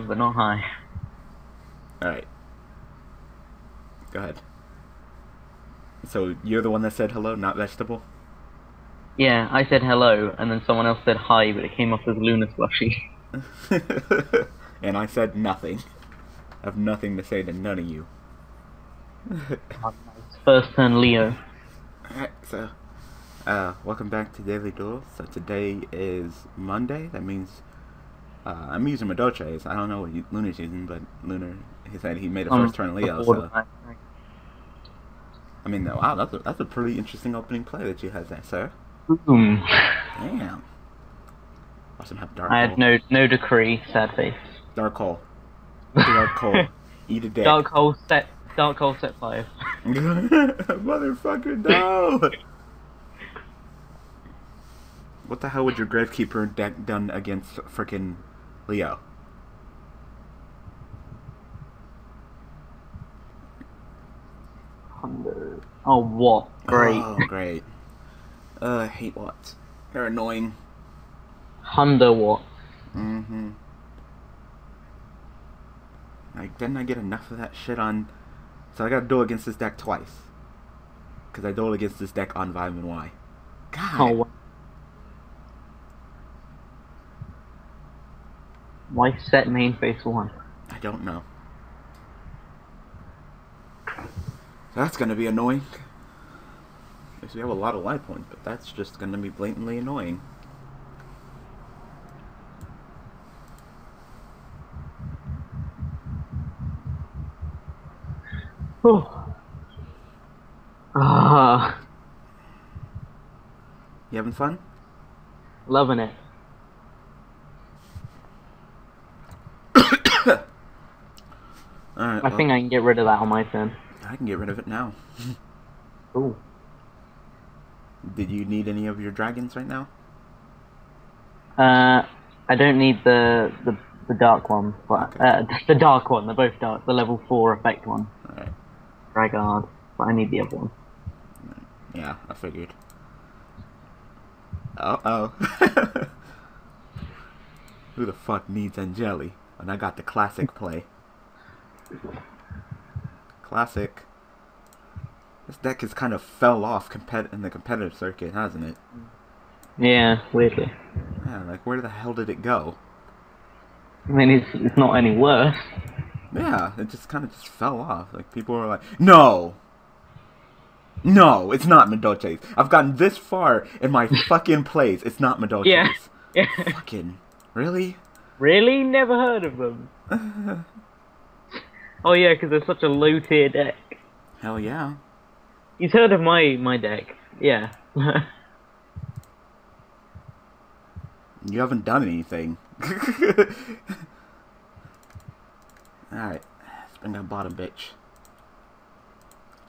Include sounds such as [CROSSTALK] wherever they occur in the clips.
but not hi. Alright. Go ahead. So you're the one that said hello, not vegetable? Yeah, I said hello, and then someone else said hi, but it came off as LunarSlushie. [LAUGHS] and I said nothing. I have nothing to say to none of you. [LAUGHS] First turn Leo. Alright, so uh, welcome back to Daily Duel. So today is Monday. That means uh, I'm using Madolches. I don't know what you, Lunar's using, but Lunar he said he made a Um, first turn Leo. So. I mean, wow, that's a, that's a pretty interesting opening play that you had there, sir. Boom. Damn. Watch him have dark. I hole. had no no decree, sad face. dark hole. Dark hole. [LAUGHS] Eat a dick. Dark hole set dark hole set five. [LAUGHS] Motherfucker, no! [LAUGHS] what the hell would your Gravekeeper deck done against frickin' Leo? Hundred. Oh what? Great. Oh, great. [LAUGHS] Uh, I hate what? They're annoying. Hundred what? Mm-hmm. Like, didn't I get enough of that shit on... So I gotta duel against this deck twice. Because I duel against this deck on Vitamin Y. God. Oh what? Why set main face one? I don't know. That's gonna be annoying. Because we have a lot of life points, but that's just gonna be blatantly annoying. Oh. Ah, You having fun? loving it. Alright, I think I can get rid of that on my turn. I can get rid of it now. [LAUGHS] Ooh. Did you need any of your dragons right now? Uh, I don't need the the, the dark one, but Okay. uh, [LAUGHS] the dark one. They're both dark. The level four effect one, Alright. Dragard. But I need the other one. Yeah, I figured. Uh oh. [LAUGHS] Who the fuck needs Anjelly? And I got the classic play. Classic. This deck has kind of fell off compet- in the competitive circuit, hasn't it? Yeah, weirdly. Yeah, like where the hell did it go? I mean, it's it's not any worse. Yeah, it just kind of just fell off. Like people were like, "No, no, it's not Madolches. I've gotten this far in my [LAUGHS] fucking plays. It's not Madolches. Yeah. Yeah. [LAUGHS] Fucking really? really? Never heard of them. [LAUGHS] oh yeah, because they're such a low tier deck. Hell yeah. You've heard of my my deck. Yeah. [LAUGHS] You haven't done anything. [LAUGHS] Alright, let's bring that bottom bitch.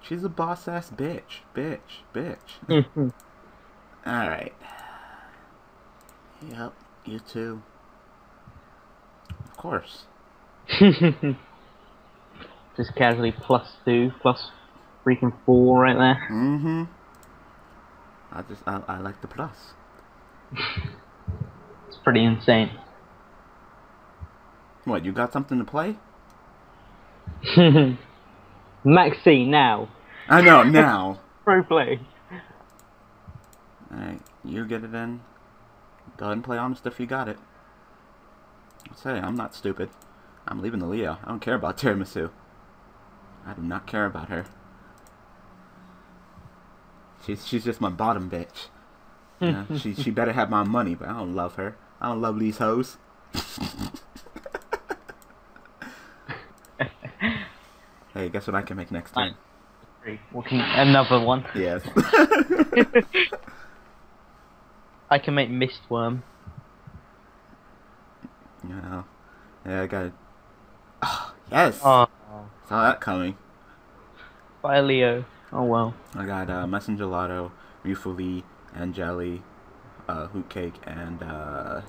She's a boss ass bitch. Bitch. Bitch. [LAUGHS] Mm-hmm. Alright. Yep, you too. Of course. Just casually plus two, plus freaking four right there. Mm-hmm. I just, I, I like the plus. [LAUGHS] It's pretty insane. What, you got something to play? [LAUGHS] Maxi now. I know, [LAUGHS] now. Pro play. Alright, you get it in. Go ahead and play honest if you got it. Say, I'm not stupid. I'm leaving the Leo. I don't care about Tiramisu. I do not care about her. She's she's just my bottom bitch. Yeah, she she better have my money, but I don't love her. I don't love these hoes. [LAUGHS] hey, guess what I can make next time? What can- Another one. Yes. [LAUGHS] I can make Mist Wurm. you know. Yeah, I got it. [SIGHS] Oh, yes. Oh, Saw that coming. by Leo. Oh well. I got uh, Messengelato, Rufuli, Anjelly, uh, Hootcake, and uh,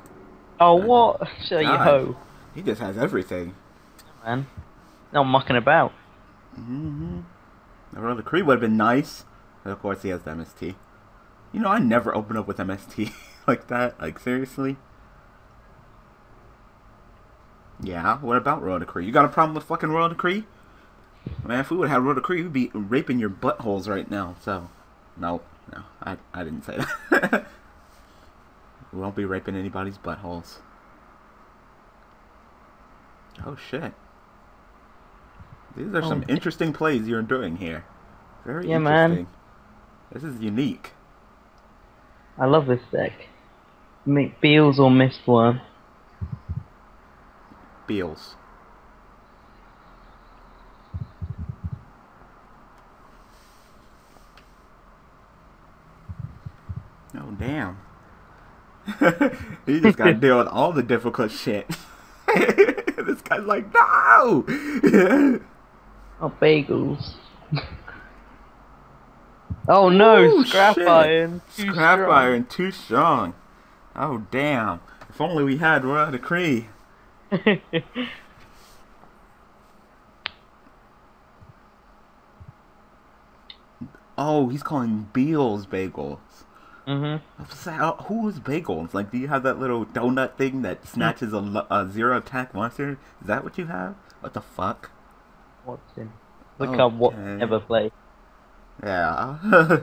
Oh what? Show you ho, he just has everything. man. No mucking about. Mm-hmm. The Royal Decree would have been nice. But of course, he has the MST. You know, I never open up with MST [LAUGHS] like that. Like, seriously? Yeah, what about Royal Decree? You got a problem with fucking Royal Decree? Man, if we would have Royal Decree, we'd be raping your buttholes right now. So, no, no, I, I didn't say that. [LAUGHS] we won't be raping anybody's buttholes. Oh shit. These are Oh, some interesting plays you're doing here. Very Yeah, man. interesting. This is unique. I love this deck. Make Beelze or Mistworm. Beelze. Damn. [LAUGHS] he just got [LAUGHS] to deal with all the difficult shit. [LAUGHS] this guy's like, no. Oh, bagels. oh no, Ooh, scrap shit. iron. too Scrap strong. iron too strong. Oh damn. If only we had Royal Decree. Oh, he's calling Beelze bagels. Mhm. I was saying, uh, who is bagels? Like, do you have that little donut thing that snatches a, a zero attack monster? Is that what you have? What the fuck? What's in? Look up what Okay. ever play. Yeah. [LAUGHS]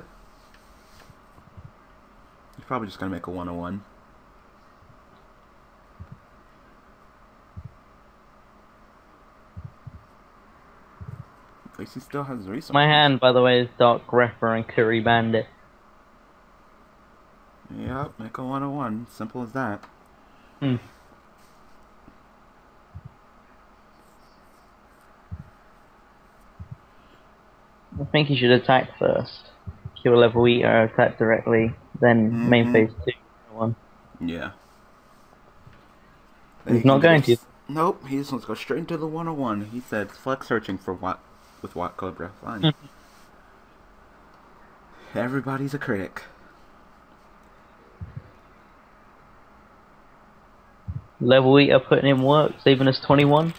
He's probably just gonna make a 101. At least he still has resources. My hand, by the way, is Dark Grepher and Kuribandit. Yep, make a 101. Simple as that. Hmm. I think he should attack first. Kill level eater, attack directly, then main Mhm. phase two. One. Yeah. He's He not going to. Nope, he just wants to go straight into the 101. He said, flex searching for what with what Cobra. Fine. Everybody's a critic. Level 8 are putting in work, saving us 21.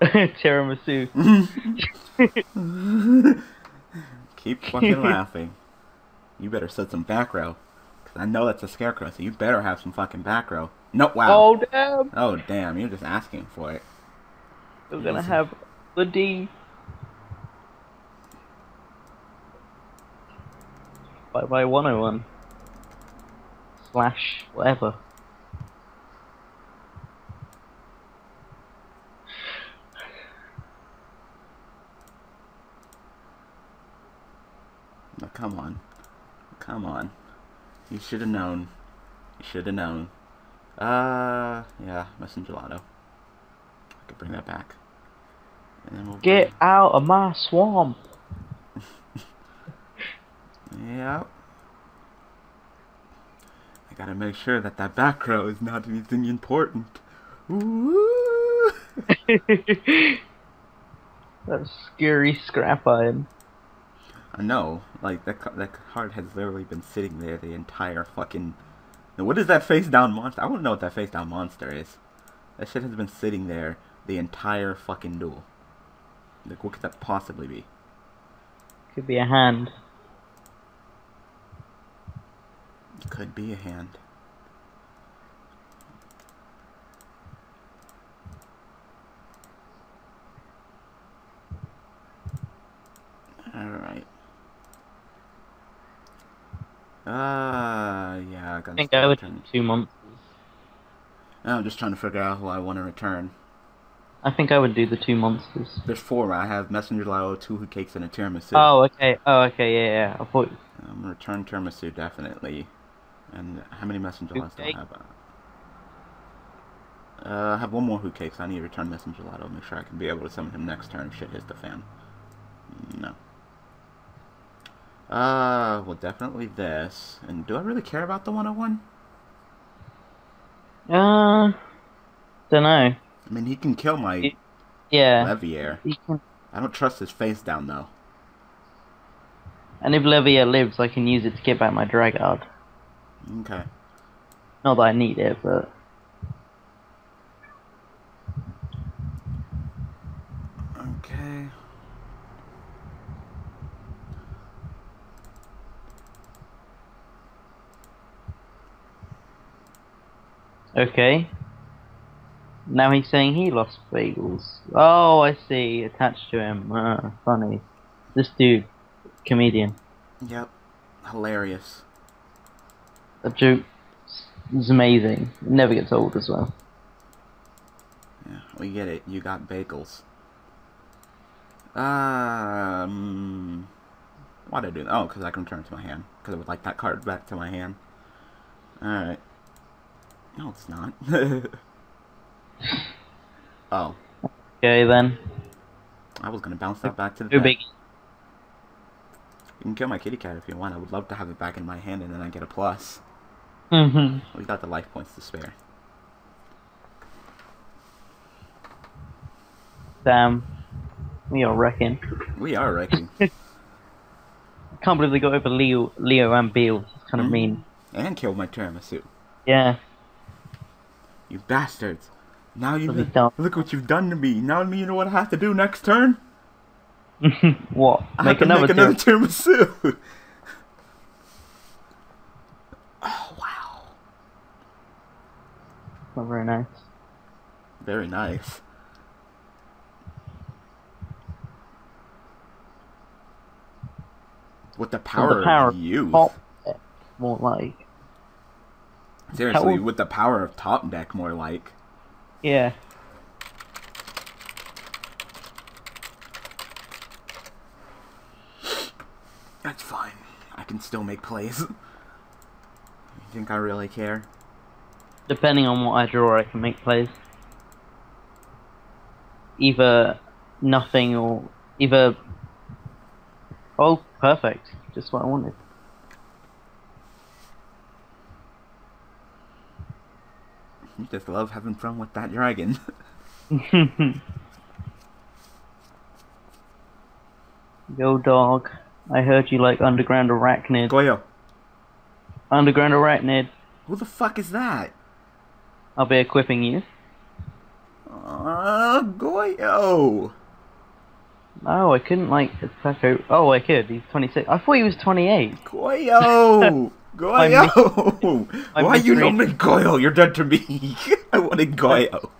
[LAUGHS] Tiramisu. [LAUGHS] Keep fucking laughing. You better set some back row. Because I know that's a scarecrow, so you better have some fucking back row. No, wow. Oh damn! Oh, damn, you're just asking for it. We're gonna have the D. Bye bye 101. Slash whatever. No, come on. Come on. You should have known. You should have known. Uh, yeah, Messengelato. I could bring that back. And then we'll Get out of my swamp! I gotta make sure that that back row is not anything important. Ooh. [LAUGHS] That scary scrap iron. I know, like that. That card has literally been sitting there the entire fucking. Now, what is that face down monster? I want to know what that face down monster is. That shit has been sitting there the entire fucking duel. Like, what could that possibly be? Could be a hand. Could be a hand. Alright. Uh, yeah, I got I think I would do two months. I'm just trying to figure out who I want to return. I think I would do the two monsters. There's four. I have Messengelato, two Hootcakes, and a tiramisu. Oh, okay. Oh, okay. Yeah, yeah. I thought. I'm gonna return tiramisu definitely. And how many messenger laws do I have? Uh, I have one more Hootcakes. I need to return Messengelato. Make sure I can be able to summon him next turn. if Shit hits the fan. No. Uh, well, definitely this. And do I really care about the 101? Uh, don't know. I mean, he can kill my It- Yeah. Levier. I don't trust his face down though. And if Levier lives, I can use it to get back my Dragard. Okay. Not that I need it, but. Okay. Okay. Now he's saying he lost bagels. Oh, I see. Attached to him. Uh, funny. This dude, comedian. Yep. Hilarious. That joke is amazing. It never gets old as well. Yeah, we get it. You got bagels. Um, why'd I do that? Oh, because I can return it to my hand. Because I would like that card back to my hand. Alright. No, it's not. [LAUGHS] oh, Okay then. I was going to bounce that back to the Too big. You can kill my kitty cat if you want. I would love to have it back in my hand and then I get a plus. Mm-hmm. We got the life points to spare. Damn. We are wrecking. We are wrecking. [LAUGHS] Can't believe they got over Leo, Leo and Beal. It's kind of Mhm. mean. and killed my tiramisu. Yeah. You bastards. Now you look what you've done to me. Now me you know what I have to do next turn? [LAUGHS] what? I Make have to another, make another tir- tiramisu. [LAUGHS] oh wow. Not very nice. Very nice. With the With power, the power of youth. Top deck, more like. Seriously, with the power of top deck more like. Yeah. That's fine. I can still make plays. [LAUGHS] you think I really care? Depending on what I draw, I can make plays. Either nothing or either. Oh, perfect. Just what I wanted. You just love having fun with that dragon. [LAUGHS] Yo, dog. I heard you like Underground Arachnid. Goyo. Underground Arachnid. Who the fuck is that? I'll be equipping you. Uh, Goyo. Oh, I couldn't like attack. o- Oh, I could. He's 26. I thought he was 28. Goyo. [LAUGHS] Goyo. [LAUGHS] I'm Why you misreading. Goyo? You're dead to me. [LAUGHS] I wanted Goyo.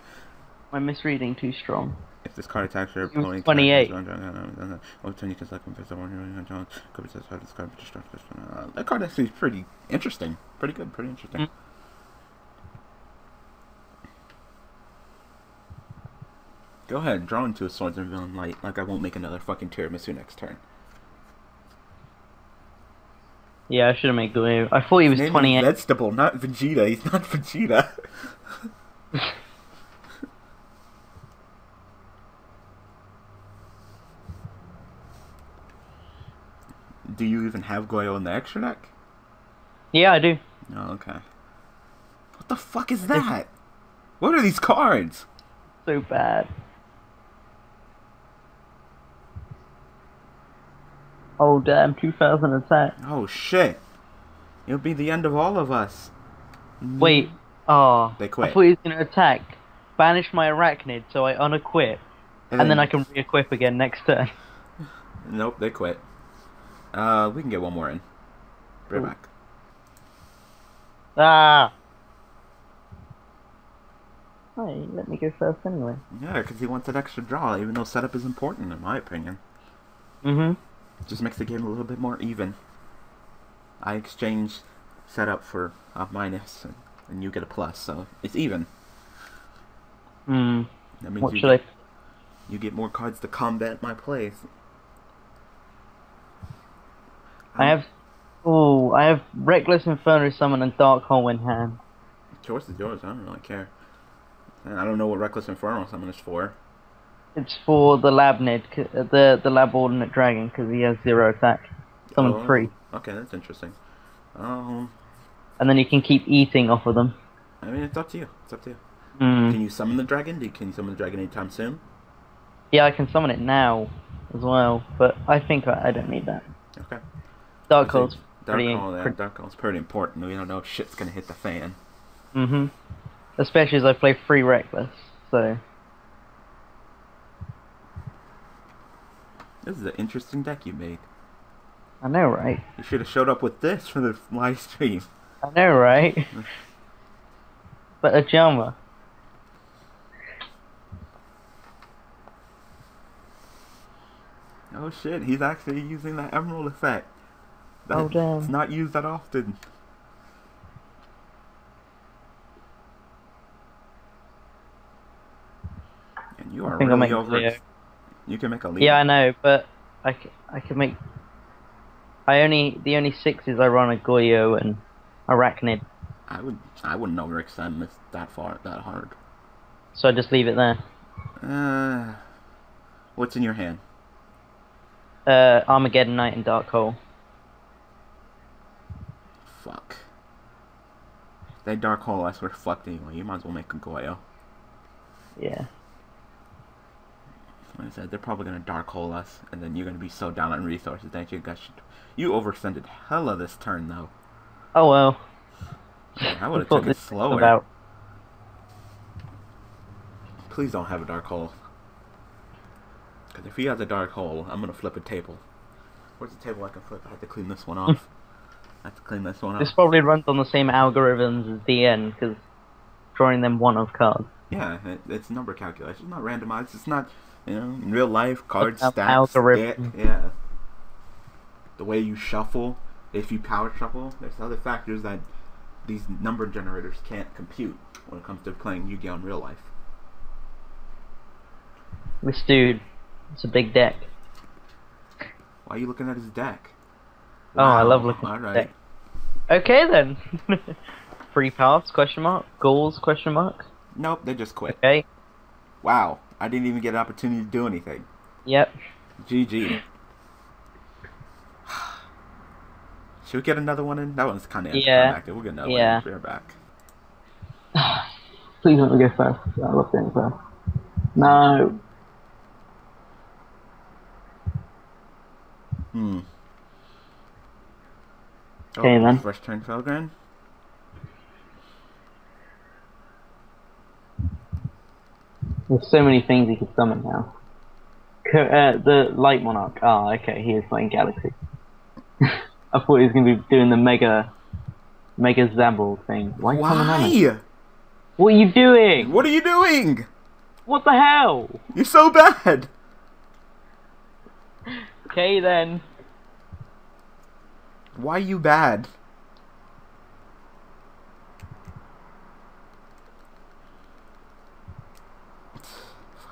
My misreading too strong. If this card attacks your opponent, 28. What turn you can select one face one Could be satisfied this card, but this. Uh, that card actually is pretty interesting. Pretty good, pretty interesting. Mm. Go ahead, and draw into a Swords of Revealing Light, like I won't make another fucking tiramisu next turn. Yeah, I should have made Goyo. I thought he was Name him 28. Vegetable, not Vegeta. He's not Vegeta. [LAUGHS] Do you even have Goyo in the extra deck? Yeah, I do. Oh, okay. What the fuck is that? What are these cards? So bad. Oh damn, 2000. Oh shit. It'll be the end of all of us. Wait. Oh. They quit. I thought he was gonna attack. Banish my arachnid so I unequip. And then I can re-equip again next turn. [LAUGHS] Nope, they quit. Uh, we can get one more in. Right Cool. back. Ah! Hey, let me go first anyway. Yeah, because he wants that extra draw, even though setup is important, in my opinion. Mm-hmm. Just makes the game a little bit more even. I exchange setup for a minus, and, and you get a plus, so it's even. Hmm. That means What you, should I... you get more cards to combat my plays. I have... Oh, I have Reckless Inferno Summon and Dark Hole in hand. Choice is yours. I don't really care. And I don't know what Reckless Inferno Summon is for. It's for the Labnid, c- uh, the the Labradorite Dragon, because he has zero attack. Summon Oh, three. Okay, that's interesting. Um, And then you can keep eating off of them. I mean, it's up to you. It's up to you. Hmm. Can you summon the dragon? Can you summon the dragon anytime soon? Yeah, I can summon it now as well, but I think I, I don't need that. Okay. Dark think Hole's Dark pretty... Hole, yeah, pretty Dark Hole's pretty important. We don't know if shit's gonna hit the fan. hmm Especially as I play free Reckless, so... This is an interesting deck you made. I know, right? You should have showed up with this for the live stream. I know, right? [LAUGHS] but a. Oh shit, he's actually using that emerald effect. Oh, That's damn. not used that often. And you are really over. You can make a lead. Yeah, I know, but I, I can make. I only the only sixes I run are Goyo and Arachnid, I would. I wouldn't overextend this that far, that hard. so I just leave it there. Uh, what's in your hand? Uh, Armageddon Knight and Dark Hole. Fuck. That dark hole, I swear, fucked anyway. You might as well make a Goyo. Yeah. Like I said, they're probably gonna dark hole us, and then you're gonna be so down on resources that you guys should. You overextended hella this turn though. Oh well. I would have took it slower. About Please don't have a dark hole. Because if he has a dark hole, I'm gonna flip a table. Where's the table I can flip? I have to clean this one off. I have to clean this one off. this probably runs on the same algorithms as DN because drawing them one of cards. Yeah, it, it's number calculation. It's not randomized. It's not, you know, in real life, card It's an stats. algorithm. deck, yeah. The way you shuffle, if you power shuffle, there's other factors that these number generators can't compute when it comes to playing Yu-Gi-Oh! in real life. This dude, it's a big deck. Why are you looking at his deck? Oh, I love looking at All the right. deck. Okay then. [LAUGHS] Free pass? Question mark. Goals? Question mark. Nope, they just quit. Okay. Wow, I didn't even get an opportunity to do anything. Yep. GG. Should we get another one in? That one's kind of Yeah. We'll get another Yeah. one. in. We're back. Please let me go first. I love going first. No. Hmm. Okay, oh, then. First turn Felgrand. There's so many things he could summon now. Uh, the Light Monarch. Ah, okay, he is playing Galaxy. [LAUGHS] I thought he was going to be doing the Mega, Mega Zabble thing. Why? Why? What are you doing? What are you doing? What the hell? You're so bad. Okay then. Why are you bad?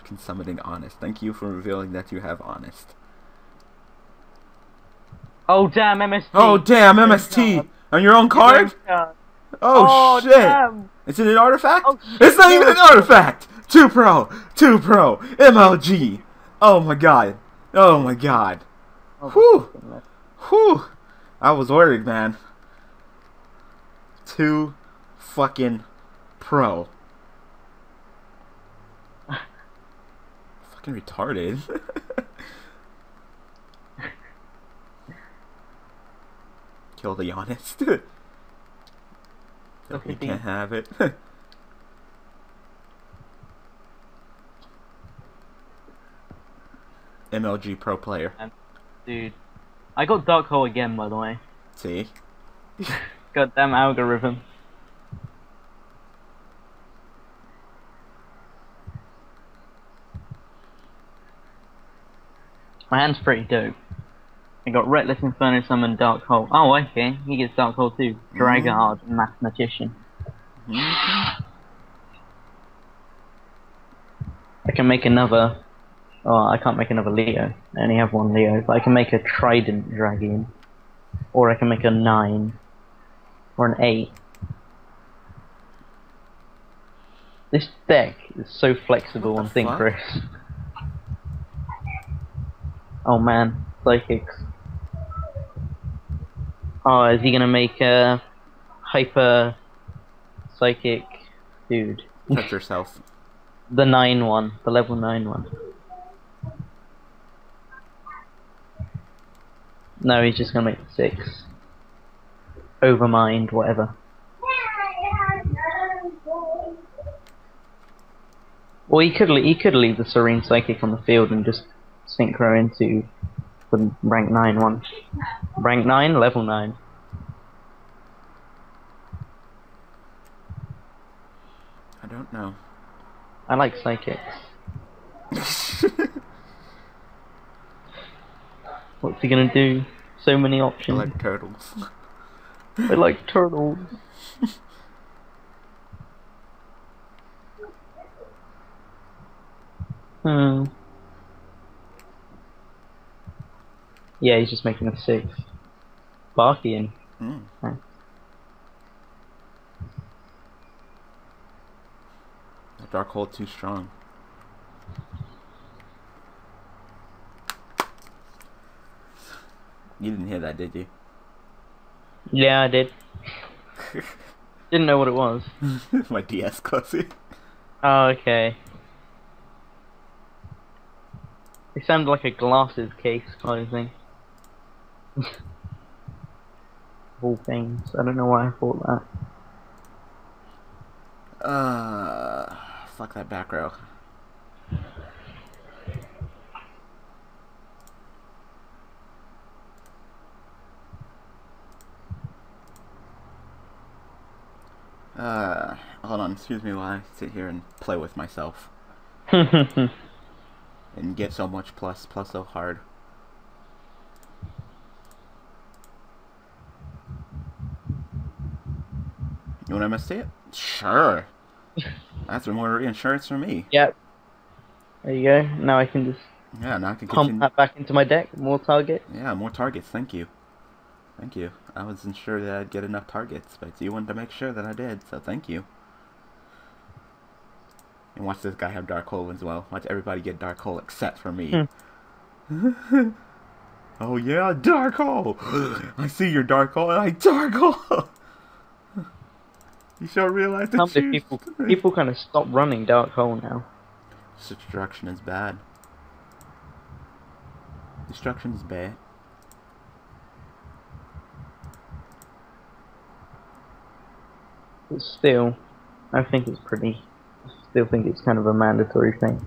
Fucking summoning honest. Thank you for revealing that you have honest. Oh damn, MST. Oh damn, MST oh, on your own card. Oh, oh, Oh, shit! damn. Is it an artifact? Oh, it's not even an artifact. Two pro, two pro, MLG. Oh my god. Oh my god. Oh, Whew. goodness. Whew. I was worried, man. Two fucking pro. Fucking retarded. [LAUGHS] Kill the honest. [LAUGHS] You can't have it. [LAUGHS] MLG pro player. Um, dude. I got Dark Hole again, by the way. See? Goddamn algorithm. My hand's pretty dope. I got Reckless Inferno Summon Dark Hole. Oh, okay. He gets Dark Hole too. Dragard, Mathematician. Mhm. I can make another. Oh, I can't make another Leo. I only have one Leo, but I can make a Trident Dragion. Or I can make a 9. Or an 8. This deck is so flexible What on the Think? Chris. Oh man, Psychics. Oh, is he gonna make a hyper psychic dude? Touch yourself. [LAUGHS] The nine one, the level nine one. No, he's just gonna make the six. Overmind, whatever. Well, he could he could leave the Serene Psychic on the field and just synchro into the rank nine one. Rank nine, level nine. I don't know. I like psychics. [LAUGHS] What's he gonna do? So many options. I like turtles. I like turtles. [LAUGHS] hmm. Yeah, he's just making a six. Barkian. Hmm. Huh. Dark Hole too strong. You didn't hear that, did you? Yeah, I did. [LAUGHS] Didn't know what it was. [LAUGHS] My DS closer. Oh, okay. It sounded like a glasses case kind of thing. [LAUGHS] of all things. I don't know why I thought that. Uh, fuck that back row. Uh, hold on, excuse me while I sit here and play with myself [LAUGHS] and get so much plus, plus so hard. You want to see it? Sure. That's more reinsurance for me. yep. There you go. Now I can just Yeah, now I can pump that back into my deck. More target. Yeah, more targets. Thank you. Thank you. I wasn't sure that I'd get enough targets, but you wanted to make sure that I did, so thank you. And watch this guy have Dark Hole as well. Watch everybody get Dark Hole except for me. Hmm. [LAUGHS] oh yeah, Dark Hole! [GASPS] I see your Dark Hole and I Dark Hole! [LAUGHS] you should realize that Some you... people people kind of stop running Dark Hole now. Destruction is bad. Destruction is bad. But still, I think it's pretty. I still think it's kind of a mandatory thing.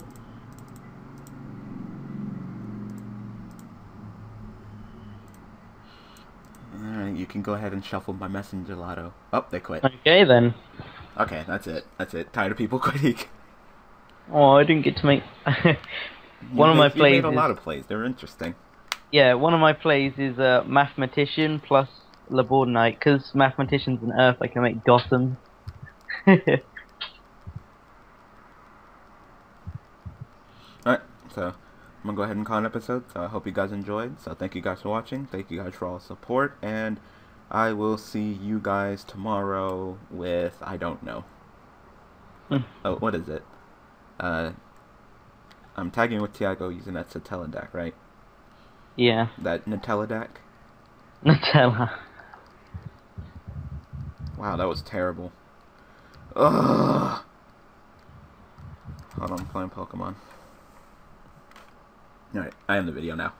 Alright, you can go ahead and shuffle my Messengelato. Oh, they quit. Okay then. Okay, that's it. That's it. Tired of people [LAUGHS] quitting. Oh, I didn't get to make. [LAUGHS] You One of my made- you made plays a is- lot of plays. They're interesting. yeah, one of my plays is uh, mathematician plus Labradorite. Because mathematician's an Earth, I can make Gotham. [LAUGHS] Alright, so I'm gonna go ahead and call an episode. So I hope you guys enjoyed. So thank you guys for watching. Thank you guys for all the support, and I will see you guys tomorrow with I don't know. Hmm. Oh, what is it? Uh, I'm tagging with Tiago using that Satella deck, right? yeah, That Nutella deck. [LAUGHS] Nutella. Wow, that was terrible. Ugh. Hold on, I'm playing Pokemon. Alright, I end the video now.